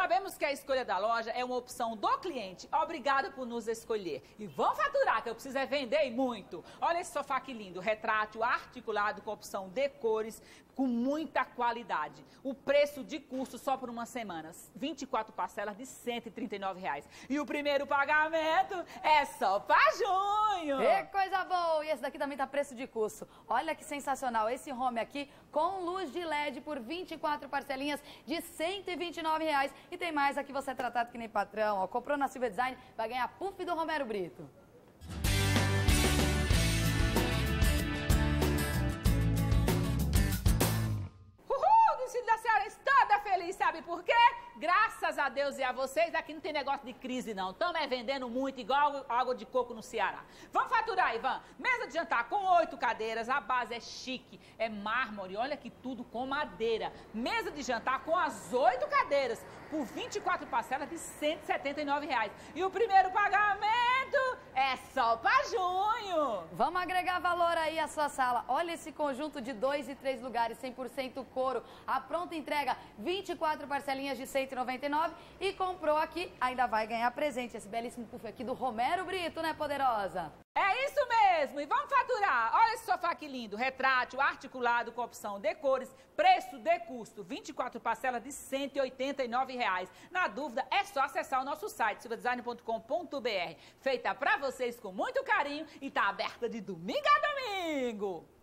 Sabemos que a escolha da loja é uma opção do cliente. Obrigada por nos escolher. E vamos faturar, que eu preciso é vender e muito. Olha esse sofá que lindo, retrátil articulado com opção de cores, com muita qualidade. O preço de custo só por umas semanas, 24 parcelas de 139 reais. E o primeiro pagamento é só para junho. E coisa boa! E esse daqui também tá preço de custo. Olha que sensacional. Esse home aqui com luz de LED por 24 parcelinhas de 129 reais. E tem mais aqui, você é tratado que nem patrão. Ó. Comprou na Silva Design, vai ganhar puff do Romero Brito. Sabe por quê? Graças a Deus e a vocês, aqui não tem negócio de crise não. Estamos é vendendo muito, igual água de coco no Ceará. Vamos faturar, Ivan? Mesa de jantar com oito cadeiras, a base é chique, é mármore, olha que tudo com madeira. Mesa de jantar com as oito cadeiras, por 24 parcelas de 179 reais. E o primeiro pagamento só para junho. Vamos agregar valor aí à sua sala. Olha esse conjunto de dois e três lugares, 100% couro. A pronta entrega, 24 parcelinhas de 199 e comprou aqui, ainda vai ganhar presente. Esse belíssimo puff aqui do Romero Brito, né, poderosa? É isso mesmo, e vamos faturar. Olha esse sofá que lindo, retrátil, articulado com opção de cores, preço de custo, 24 parcelas de 189 reais. Na dúvida, é só acessar o nosso site, silvadesign.com.br. Feita para vocês com muito carinho e tá aberta de domingo a domingo.